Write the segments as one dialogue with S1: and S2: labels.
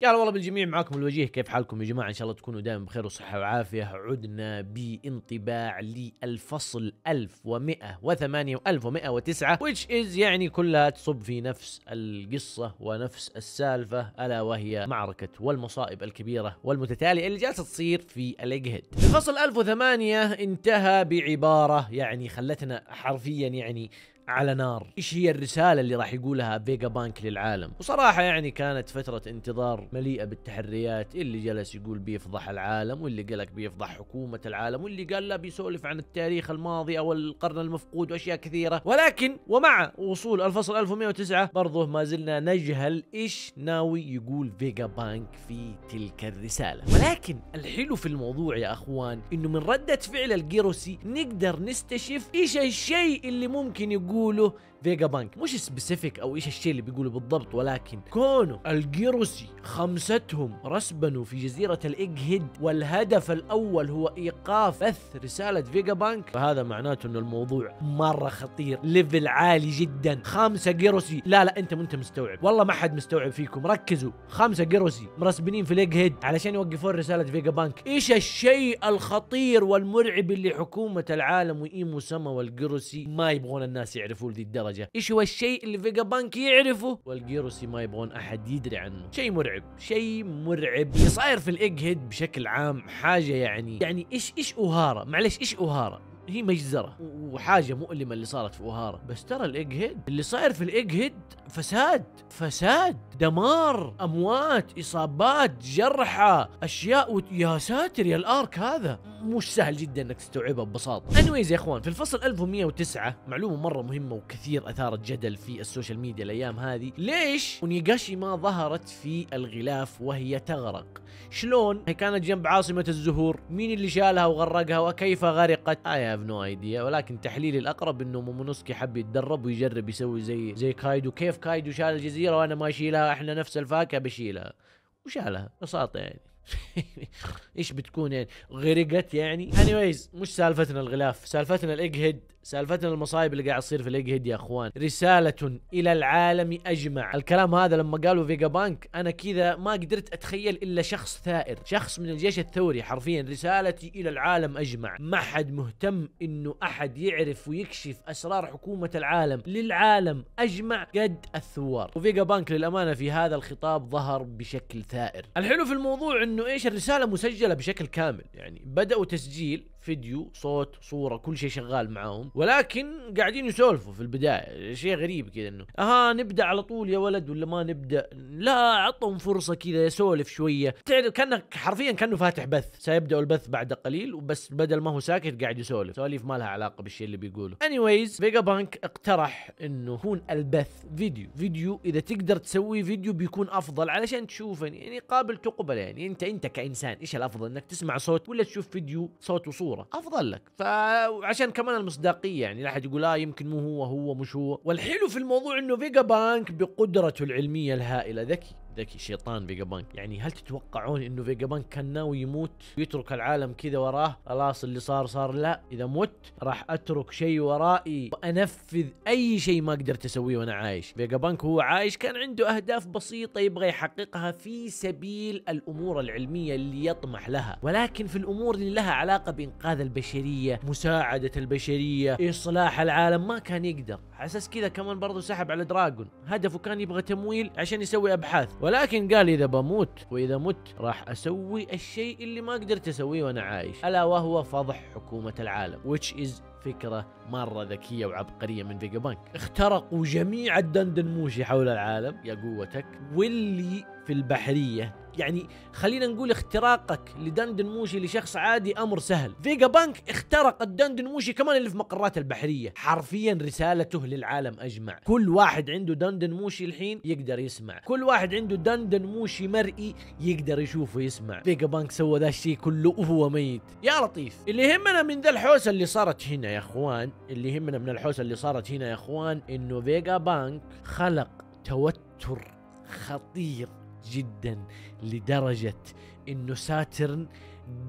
S1: يا هلا والله بالجميع معاكم الوجيه. كيف حالكم يا جماعة؟ إن شاء الله تكونوا دائما بخير وصحة وعافية. عدنا بانطباع للفصل 1108 و1109 which is يعني كلها تصب في نفس القصة ونفس السالفة ألا وهي معركة والمصائب الكبيرة والمتتالية اللي جالسة تصير في الإجهد. الفصل 1008 انتهى بعبارة يعني خلتنا حرفيا يعني على نار. إيش هي الرسالة اللي راح يقولها فيجا بانك للعالم؟ وصراحة يعني كانت فترة انتظار مليئة بالتحريات. اللي جلس يقول بيفضح العالم واللي قالك بيفضح حكومة العالم واللي قال لا بيسولف عن التاريخ الماضي أو القرن المفقود وأشياء كثيرة. ولكن ومع وصول الفصل 1109 برضه ما زلنا نجهل إيش ناوي يقول فيجا بانك في تلك الرسالة. ولكن الحلو في الموضوع يا أخوان إنه من ردة فعل الجيروسي نقدر نستشف إيش الشيء اللي ممكن يقول يقولوا فيجا بانك. مش specific أو إيش الشيء اللي بيقوله بالضبط ولكن كونه الجيروسي خمستهم رسبنوا في جزيرة الايج هيد والهدف الأول هو إيقاف بث رسالة فيجا بانك فهذا معناته إنه الموضوع مرة خطير level عالي جدا. خمسة جيروسي. لا لا أنت أنت مستوعب. والله ما حد مستوعب فيكم. ركزوا. خمسة جيروسي مرسبنين في الايج هيد علشان يوقفون رسالة فيجا بانك. إيش الشيء الخطير والمرعب اللي حكومة العالم وإيمو سما والجيروسي ما يبغون الناس يعرفوا لذي الدرجة؟ درجه إيش هو الشيء اللي فيجا بانك يعرفه؟ والجيروسي ما يبغون أحد يدري عنه. شيء مرعب. شيء مرعب. اللي صاير في الايج هيد بشكل عام حاجة يعني. يعني إيش إيش اوهاره معلش إيش اوهاره هي مجزرة وحاجة مؤلمة اللي صارت في اوهارا بس ترى الايج هيد اللي صاير في الايج هيد فساد فساد. دمار أموات إصابات جرحى أشياء. يا ساتر يا ال arc هذا. مش سهل جدا إنك تستوعبها ببساطة. anyways يا إخوان في الفصل 1109 معلومة مرة مهمة وكثير أثارت جدل في ال social media الأيام هذه. ليش أونيغاشيما ظهرت في الغلاف وهي تغرق؟ شلون؟ هي كانت جنب عاصمة الزهور. مين اللي شالها وغرقها؟ وكيف غرقت؟ I have no idea. ولكن تحليلي الأقرب إنه مومونوسكي حب يتدرب ويجرب يسوي زي زي كايدو. كيف كايدو شال الجزيرة وأنا ما أشيلها؟ إحنا نفس الفاكهة بشيلها. وشالها ببساطة يعني. إيش بتكون يعني؟ غرقت يعني. anyways مش سالفتنا الغلاف. سالفتنا الايج هيد سالفتنا المصايب اللي قاعد تصير في الايج هيد يا أخوان. رسالة إلى العالم أجمع. الكلام هذا لما قالوا فيجا بانك أنا كذا ما قدرت أتخيل إلا شخص ثائر شخص من الجيش الثوري حرفيا. رسالتي إلى العالم أجمع. ما حد مهتم إنه أحد يعرف ويكشف أسرار حكومة العالم. للعالم أجمع قد الثوار. وفيجا بانك للأمانة في هذا الخطاب ظهر بشكل ثائر. الحلو في الموضوع إنه إيش؟ الرسالة مسجلة بشكل كامل. يعني بدأوا تسجيل فيديو صوت صورة كل شيء شغال معاهم ولكن قاعدين يسولفوا في البداية. شيء غريب كذا إنه أها نبدأ على طول يا ولد ولا ما نبدأ؟ لا عطهم فرصة كذا يسولف شوية. تعرف كانك حرفيا كأنه فاتح بث. سيبدأ البث بعد قليل وبس بدل ما هو ساكت قاعد يسولف. سواليف ما لها علاقة بالشيء اللي بيقوله. Anyways فيجا بانك اقترح إنه يكون البث فيديو. فيديو إذا تقدر تسوي فيديو بيكون أفضل علشان تشوف يعني قابل تقبل يعني أنت أنت كإنسان إيش الأفضل؟ إنك تسمع صوت ولا تشوف فيديو صوت وصورة أفضل لك. فعشان كمان المصداقية يعني لا أحد يقول آه يمكن مو هو هو مش هو. والحلو في الموضوع إنه فيجا بانك بقدرته العلمية الهائلة. ذكي. ذكي شيطان فيجا بانك. يعني هل تتوقعون إنه فيجا بانك كان ناوي يموت ويترك العالم كذا وراه؟ خلاص اللي صار صار. لا إذا مت راح أترك شيء ورائي وأنفذ أي شيء ما قدرت أسويه وأنا عايش. فيجا بانك هو عايش كان عنده أهداف بسيطة يبغى يحققها في سبيل الأمور العلمية اللي يطمح لها. ولكن في الأمور اللي لها علاقة بإنقاذ البشرية مساعدة البشرية إصلاح العالم ما كان يقدر. على أساس كذا كمان برضه سحب على دراجون هدفه كان يبغى تمويل عشان يسوي أبحاث. ولكن قال إذا بموت وإذا مت راح أسوي الشيء اللي ما قدرت أسويه وأنا عايش. ألا وهو فضح حكومة العالم which is فكرة مرة ذكية وعبقرية من فيجا بانك اخترقوا جميع الدندن موشي حول العالم يا قوتك واللي في البحرية يعني خلينا نقول اختراقك لدندن موشي لشخص عادي أمر سهل. فيجا بانك اخترق الدندن موشي كمان اللي في مقرات البحرية. حرفيا رسالته للعالم أجمع. كل واحد عنده دندن موشي الحين يقدر يسمع. كل واحد عنده دندن موشي مرئي يقدر يشوف ويسمع فيجا بانك سوى ذا الشيء كله وهو ميت. يا لطيف. اللي يهمنا من ذا الحوسة اللي صارت هنا يا أخوان اللي يهمنا من الحوسة اللي صارت هنا يا أخوان إنه فيجا بانك خلق توتر خطير. جدا لدرجة إنه ساترن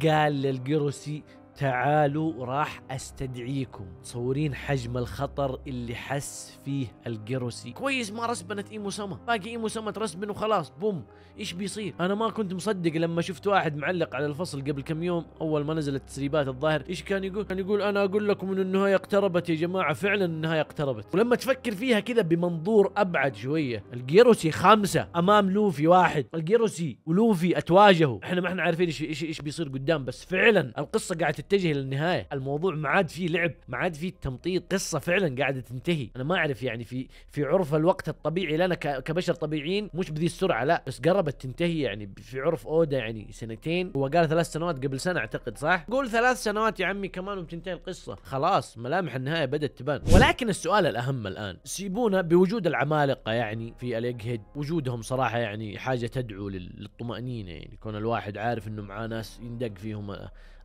S1: قال للجيروسي تعالوا راح أستدعيكم. متصورين حجم الخطر اللي حس فيه الجيروسي. كويس ما رسبنت إيمو سما. باقي إيمو سما ترسبن وخلاص. boom. إيش بيصير؟ أنا ما كنت مصدق لما شفت واحد معلق على الفصل قبل كم يوم. أول ما نزلت التسريبات الظاهر. إيش كان يقول؟ كان يقول أنا أقول لكم إن النهاية اقتربت يا جماعة. فعلا النهاية اقتربت. ولما تفكر فيها كذا بمنظور أبعد شوية. الجيروسي خمسة أمام لوفي واحد. الجيروسي ولوفي أتواجهوا. إحنا ما إحنا عارفين إيش إيش بيصير قدام بس فعلا القصة قاعدة تتجه للنهايه الموضوع ما عاد فيه لعب ما عاد فيه تمطيط. قصة فعلا قاعدة تنتهي. أنا ما أعرف يعني في في عرف الوقت الطبيعي. لنا كبشر طبيعيين مش بذي السرعة لا. بس قربت تنتهي يعني في عرف أودا يعني سنتين. هو قال ثلاث سنوات قبل سنة أعتقد صح؟ قول ثلاث سنوات يا عمي كمان وبتنتهي القصة. خلاص ملامح النهاية بدأت تبان. ولكن السؤال الأهم الآن سيبونا بوجود العمالقة يعني في الايج هيد وجودهم صراحة يعني حاجة تدعو لل- للطمأنينة يعني. يكون الواحد عارف إنه معاه ناس يندق فيهم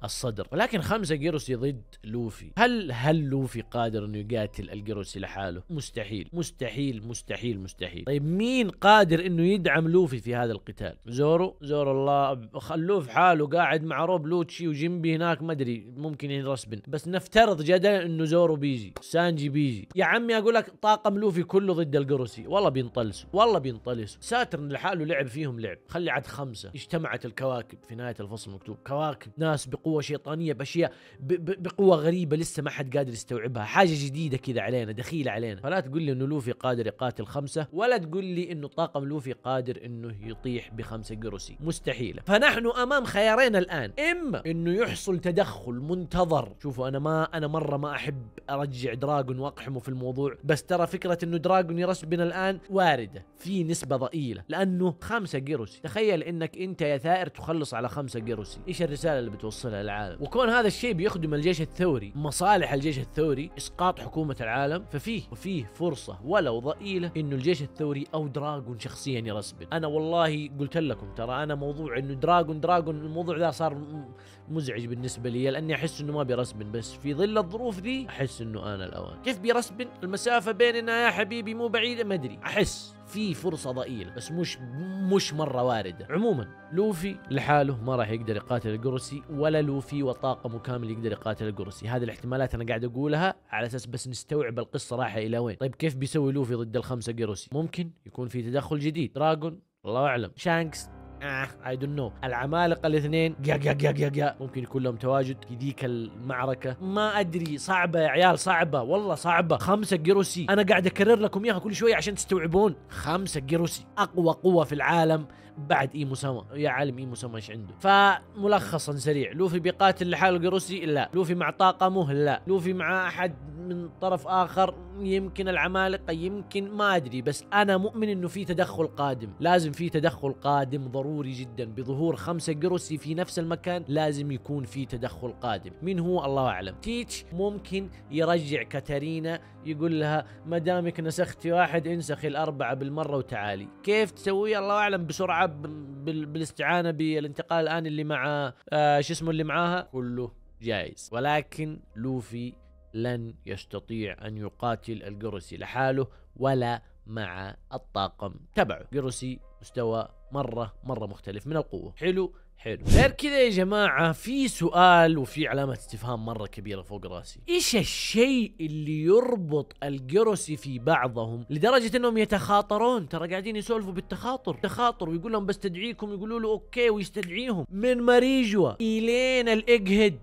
S1: الصدر. ولكن خمسة جيروسي ضد لوفي. هل هل لوفي قادر إنه يقاتل الجيروسي لحاله؟ مستحيل. مستحيل مستحيل مستحيل. طيب مين قادر إنه يدعم لوفي في هذا القتال؟ زورو؟ زورو الله. خلوه في حاله قاعد مع روب لوتشي وجنبي هناك ما أدري ممكن ينرسبن. بس نفترض جدلا إنه زورو بيجي. سانجي بيجي. يا عمي أقول لك طاقم لوفي كله ضد الجيروسي والله بينطلسوا. والله بينطلسوا. ساترن لحاله لعب فيهم لعب. خلي عاد خمسة. اجتمعت الكواكب في نهاية الفصل مكتوب. كواكب ناس بقوة شيطانية باشياء بقوة غريبة لسه ما حد قادر يستوعبها. حاجة جديدة كذا علينا دخيلة علينا. فلا تقول لي إنه لوفي قادر يقاتل خمسة ولا تقول لي إنه طاقم لوفي قادر إنه يطيح بخمسة جروسي مستحيلة. فنحن أمام خيارين الآن. إما إنه يحصل تدخل منتظر. شوفوا أنا ما أنا مرة ما أحب أرجع دراجون وأقحمه في الموضوع بس ترى فكرة إنه دراجون يرسبن الآن واردة. في نسبة ضئيلة. لأنه خمسة جيروسي تخيل إنك أنت يا ثائر تخلص على خمسة جيروسي إيش الرسالة اللي بتوصلها للعالم وكون هذا الشيء بيخدم الجيش الثوري مصالح الجيش الثوري إسقاط حكومة العالم ففيه وفيه فرصة ولو ضئيلة إنه الجيش الثوري أو دراجون شخصيا يرسبن. أنا والله قلت لكم ترى أنا موضوع إنه دراجون دراجون الموضوع ذا صار مزعج بالنسبة لي لأني أحس إنه ما بيرسبن. بس في ظل الظروف ذي أحس إنه أنا الأوان. كيف بيرسبن؟ المسافة بيننا يا حبيبي مو بعيدة ما أدري. أحس. في فرصة ضئيلة بس مش مش مرة واردة. عموما لوفي لحاله ما راح يقدر يقاتل القرسي ولا لوفي وطاقمه كامل يقدر يقاتل القرسي. هذه الاحتمالات أنا قاعد أقولها على أساس بس نستوعب القصة رايحة إلى وين. طيب كيف بيسوي لوفي ضد الخمسة قرسي؟ ممكن يكون في تدخل جديد. دراجون الله أعلم. شانكس آه. I don't know العمالقة الاثنين جا جا جا جا جا ممكن يكون لهم تواجد في ذيك المعركة. ما أدري. صعبة يا عيال صعبة. والله صعبة. خمسة جيروسي. أنا قاعد أكرر لكم إياها كل شوية عشان تستوعبون. خمسة جيروسي. أقوى قوة في العالم. بعد ايمو سما يا عالم ايمو سما إيش عنده. فملخصا سريع. لوفي بيقاتل لحاله جيروسي لا. لوفي مع طاقمه لا. لوفي مع أحد من طرف آخر يمكن العمالقة يمكن ما أدري. بس أنا مؤمن إنه في تدخل قادم. لازم في تدخل قادم ضروري جدا. بظهور خمسة جروسي في نفس المكان لازم يكون في تدخل قادم. مين هو؟ الله أعلم. تيتش ممكن يرجع كاتارينا يقول لها ما دامك نسختي واحد انسخي الأربعة بالمرة وتعالي. كيف تسوي؟ الله أعلم بسرعة. ب- بال- بالاستعانة بالانتقال الآن اللي مع آه شو اسمه اللي معاها؟ كله جايز. ولكن لوفي لن يستطيع أن يقاتل القرسي لحاله ولا مع الطاقم تبعه. قرسي مستوى مرة مرة مختلف من القوة. حلو حلو. غير كذا يا جماعة في سؤال وفي علامة استفهام مرة كبيرة فوق راسي. إيش الشيء اللي يربط الجروسي في بعضهم لدرجة إنهم يتخاطرون؟ ترى قاعدين يسولفوا بالتخاطر. تخاطر ويقول لهم بستدعيكم يقولوا له okay ويستدعيهم. من ماريجوا لين الإيجهيد.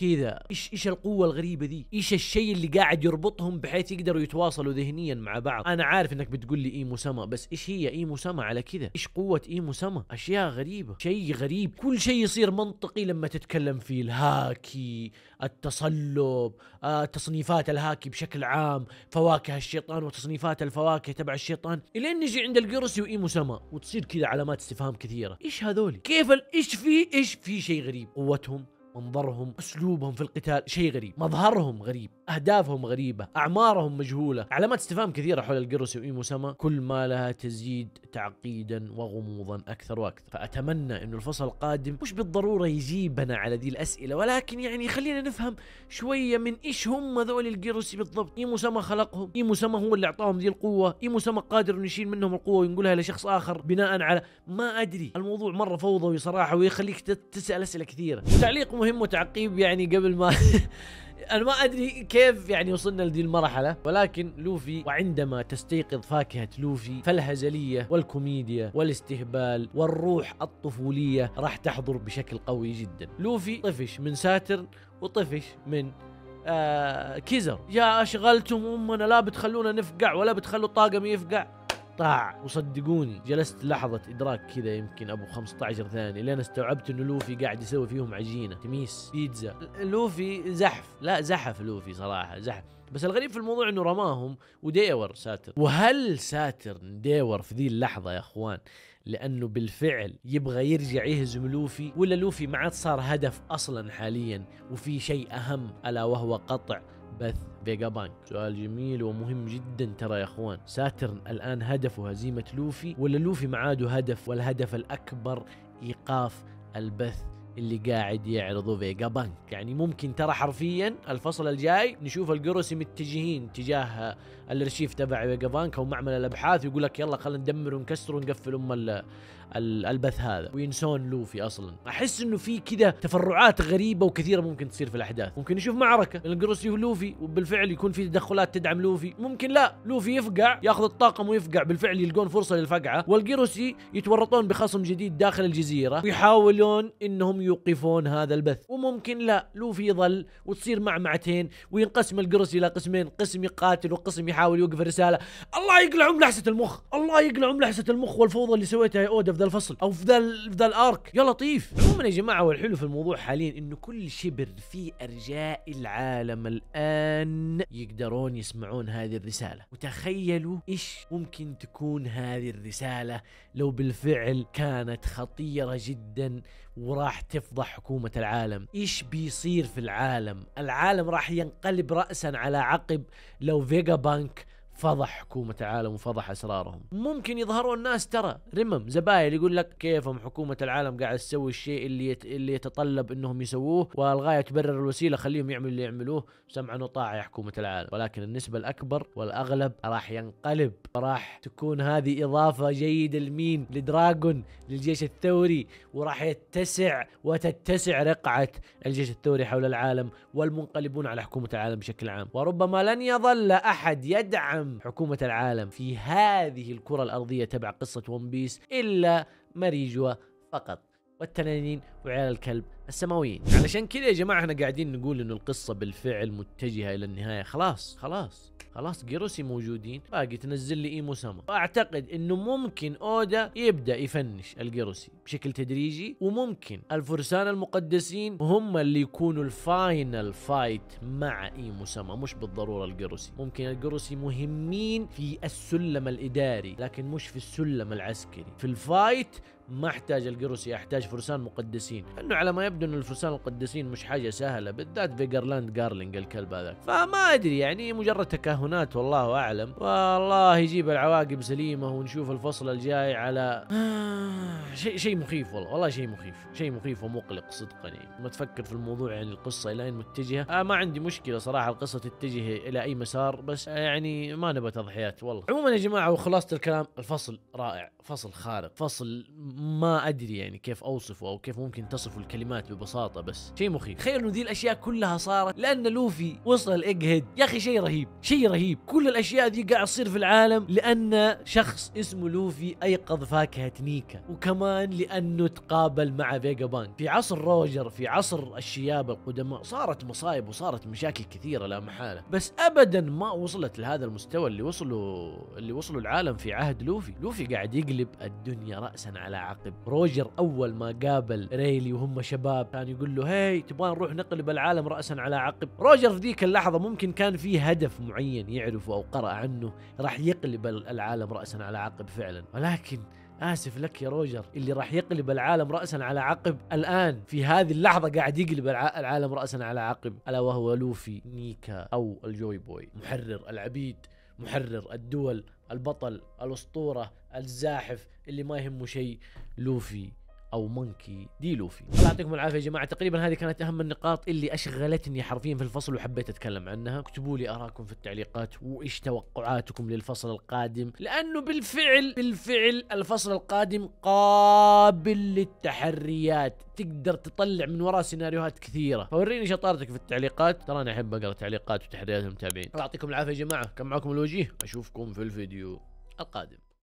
S1: كذا. إيش إيش القوة الغريبة دي إيش الشيء اللي قاعد يربطهم بحيث يقدروا يتواصلوا ذهنيا مع بعض؟ أنا عارف إنك بتقول لي إيمو سما بس إيش هي إيمو سما على كذا؟ إيش قوة إيمو سما؟ أشياء غريبة. شيء غريب. كل شيء يصير منطقي لما تتكلم فيه الهاكي التصلب آه، تصنيفات الهاكي بشكل عام فواكه الشيطان وتصنيفات الفواكه تبع الشيطان إلين نجي عند القرسي وإيمو سما وتصير كذا علامات استفهام كثيرة. إيش هذول كيف إيش في إيش في شيء غريب؟ قوتهم منظرهم أسلوبهم في القتال شيء غريب. مظهرهم غريب أهدافهم غريبة أعمارهم مجهولة. علامات استفهام كثيرة حول القرص وإيمو سما كل ما لها تزيد تعقيدا وغموضا أكثر وأكثر. فأتمنى إنه الفصل القادم مش بالضرورة يجيبنا على ذي الأسئلة ولكن يعني خلينا نفهم شوية من إيش هم ذول القرصي بالضبط. إيمو سما خلقهم. إيمو سما هو اللي أعطاهم ذي القوة. إيمو سما قادر إنه يشيل منهم القوة وينقلها لشخص آخر بناء على ما أدري. الموضوع مرة فوضوي صراحة ويخليك تسأل أسئلة كثيرة. تعليقكم المهم وتعقيب يعني قبل ما أنا ما أدري كيف يعني وصلنا لذي المرحلة ولكن لوفي وعندما تستيقظ فاكهة لوفي فالهزلية والكوميديا والاستهبال والروح الطفولية راح تحضر بشكل قوي جدا. لوفي طفش من ساترن وطفش من آه كيزر. يا أشغلتم أمنا لا بتخلونا نفقع ولا بتخلوا الطاقم يفقع. طاع وصدقوني جلست لحظة إدراك كذا يمكن أبو 15 ثانية لين استوعبت إنه لوفي قاعد يسوي فيهم عجينة تميس بيتزا. لوفي زحف. لا زحف لوفي صراحة زحف. بس الغريب في الموضوع إنه رماهم وديور ساترن. وهل ساترن ديور في ذي اللحظة يا أخوان؟ لأنه بالفعل يبغى يرجع يهزم لوفي ولا لوفي ما عاد صار هدف أصلا حاليا وفي شيء أهم ألا وهو قطع. بث فيجا بانك. سؤال جميل ومهم جدا ترى يا أخوان. ساترن الآن هدفه هزيمة لوفي ولا لوفي ما عاده هدف والهدف الأكبر إيقاف البث اللي قاعد يعرضه فيجا بانك؟ يعني ممكن ترى حرفيا الفصل الجاي نشوف القرصي متجهين تجاه الأرشيف تبع فيجا بانك أو معمل الأبحاث ويقول لك يلا خلينا ندمر ونكسر ونقفل أم البث هذا. وينسون لوفي أصلا. أحس إنه في كذا تفرعات غريبة وكثيرة ممكن تصير في الأحداث. ممكن نشوف معركة بين القروسي ولوفي وبالفعل يكون في تدخلات تدعم لوفي. ممكن لا لوفي يفقع ياخذ الطاقم ويفقع بالفعل يلقون فرصة للفقعة والقروسي يتورطون بخصم جديد داخل الجزيرة ويحاولون إنهم يوقفون هذا البث. وممكن لا لوفي يظل وتصير معمعتين وينقسم القروسي إلى قسمين قسم يقاتل وقسم يحاول يوقف الرسالة. الله يقلعهم لحسة المخ الله يقلعهم لحسة المخ والفوضى اللي سويتها يا اودا ذا الفصل أو في ذا في ذا ال arc. يا لطيف. عموما يا جماعة والحلو في الموضوع حاليا إنه كل شبر في أرجاء العالم الآن يقدرون يسمعون هذه الرسالة. وتخيلوا إيش ممكن تكون هذه الرسالة لو بالفعل كانت خطيرة جدا وراح تفضح حكومة العالم. إيش بيصير في العالم؟ العالم راح ينقلب رأسا على عقب لو فيجا بانك فضح حكومة العالم وفضح أسرارهم. ممكن يظهرون الناس ترى. رمم زبايل يقول لك كيفهم حكومة العالم قاعد تسوي الشيء اللي يت... اللي يتطلب إنهم يسووه والغاية تبرر الوسيلة خليهم يعملوا اللي يعملوه. سمعا وطاعة يا حكومة العالم. ولكن النسبة الأكبر والأغلب راح ينقلب. راح تكون هذه إضافة جيدة لمين؟ لدراغون للجيش الثوري. وراح يتسع وتتسع رقعة الجيش الثوري حول العالم والمنقلبون على حكومة العالم بشكل عام. وربما لن يظل أحد يدعم حكومة العالم في هذه الكرة الأرضية تبع قصة ون بيس إلا مريجوا فقط. والتنانين وعيال الكلب السماويين. علشان كذا يا جماعة إحنا قاعدين نقول إنه القصة بالفعل متجهة إلى النهاية. خلاص خلاص. خلاص جيروسي موجودين باقي تنزل لي إيمو سما. واعتقد إنه ممكن أودا يبدأ يفنش الجيروسي بشكل تدريجي وممكن الفرسان المقدسين هم اللي يكونوا ال final fight مع إيمو سما مش بالضرورة الجيروسي. ممكن الجيروسي مهمين في السلم الإداري لكن مش في السلم العسكري. في ال fight ما احتاج القروسي أحتاج فرسان مقدسين. إنه على ما يبدو إن الفرسان المقدسين مش حاجة سهلة بالذات فيجرلاند جارلينج الكلب هذاك. فما أدري يعني مجرد تكهنات والله أعلم. والله يجيب العواقب سليمة ونشوف الفصل الجاي على شيء شيء مخيف والله والله شيء مخيف شيء مخيف ومقلق صدقا يعني. ما تفكر في الموضوع يعني القصة إلى أين متجهة؟ آه ما عندي مشكلة صراحة القصة تتجه إلى أي مسار بس يعني ما نبغى تضحيات والله. عموما يا جماعة وخلاصة الكلام الفصل رائع فصل خارق فصل ما أدري يعني كيف أوصفه أو كيف ممكن تصف الكلمات ببساطة بس شيء مخيف. تخيل إنه ذي الأشياء كلها صارت لأن لوفي وصل الايج هيد يا أخي شيء رهيب شيء رهيب. كل الأشياء ذي قاعد تصير في العالم لأن شخص اسمه لوفي أيقظ فاكهة نيكا وكمان لأنه تقابل مع فيجا بانك. في عصر روجر في عصر الشياب القدماء صارت مصايب وصارت مشاكل كثيرة لا محالة. بس ابدا ما وصلت لهذا المستوى اللي وصلوا اللي وصلوا العالم في عهد لوفي. لوفي قاعد يقلب الدنيا راسا على عقب. روجر أول ما قابل ريلي وهم شباب كان يقول له هي تبغى نروح نقلب العالم راسا على عقب؟ روجر في ذيك اللحظة ممكن كان في هدف معين يعرفه أو قرأ عنه راح يقلب العالم راسا على عقب فعلا. ولكن آسف لك يا روجر اللي راح يقلب العالم راسا على عقب الآن في هذه اللحظة قاعد يقلب العالم راسا على عقب ألا وهو لوفي نيكا أو الجوي بوي. محرر العبيد محرر الدول البطل الأسطورة الزاحف اللي ما يهمه شيء لوفي. أو مونكي دي لوفي. الله يعطيكم العافية يا جماعة. تقريبا هذه كانت أهم النقاط اللي أشغلتني حرفيا في الفصل وحبيت أتكلم عنها. اكتبوا لي اراءكم في التعليقات وإيش توقعاتكم للفصل القادم. لأنه بالفعل بالفعل الفصل القادم قابل للتحريات. تقدر تطلع من وراه سيناريوهات كثيرة. فوريني شطارتك في التعليقات. ترى أنا أحب أقرأ تعليقات وتحريات المتابعين الله يعطيكم العافية يا جماعة. كان معكم الوجيه؟ أشوفكم في الفيديو القادم.